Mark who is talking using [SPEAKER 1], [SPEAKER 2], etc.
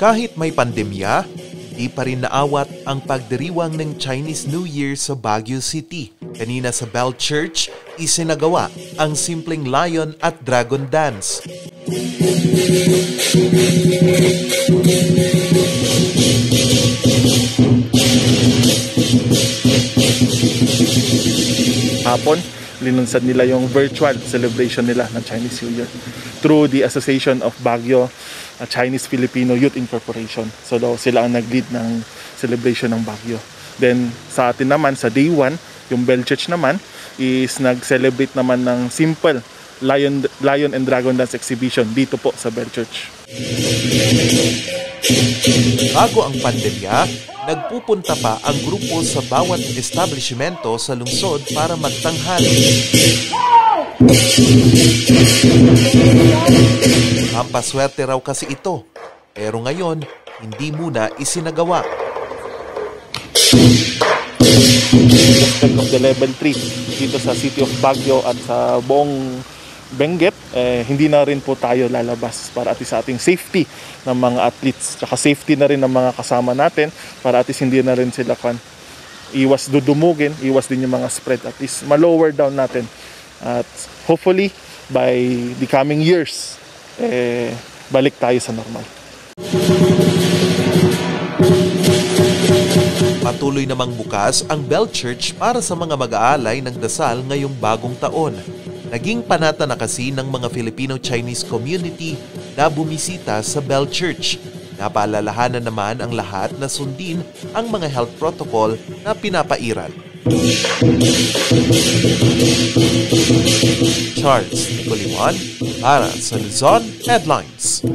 [SPEAKER 1] Kahit may pandemya, di pa rin naawat ang pagdiriwang ng Chinese New Year sa Baguio City. Kanina sa Bell Church, isinagawa ang simpleng lion at dragon dance.
[SPEAKER 2] hapon, linunsad nila yung virtual celebration nila ng Chinese New Year through the Association of Baguio uh, Chinese Filipino Youth Incorporation. So daw sila ang nag-lead ng celebration ng Baguio. Then sa atin naman, sa day 1, yung Bell Church naman is nag-celebrate naman ng simple Lion, Lion and Dragon Dance exhibition dito po sa Bell Church.
[SPEAKER 1] Bago ang pandemya, nagpupunta pa ang grupo sa bawat establishmento sa lungsod para magtanghal. Ang raw kasi ito, pero ngayon, hindi muna isinagawa.
[SPEAKER 2] Of the level 3 dito sa City of Baguio at sa buong Benguet, eh, hindi na rin po tayo lalabas para at least sa ating safety ng mga athletes. Tsaka safety na rin ng mga kasama natin para at least hindi na rin sila kan iwas dudumugin, iwas din yung mga spread. At least ma-lower down natin. At hopefully, by the coming years, eh, balik tayo sa normal.
[SPEAKER 1] Patuloy namang bukas ang Bell Church para sa mga mag-aalay ng dasal ngayong bagong taon. Naging panata na kasi ng mga Filipino-Chinese community na bumisita sa Bell Church. Napaalalahanan naman ang lahat na sundin ang mga health protocol na pinapairal. Charles Nicoliman para sa Luzon Headlines.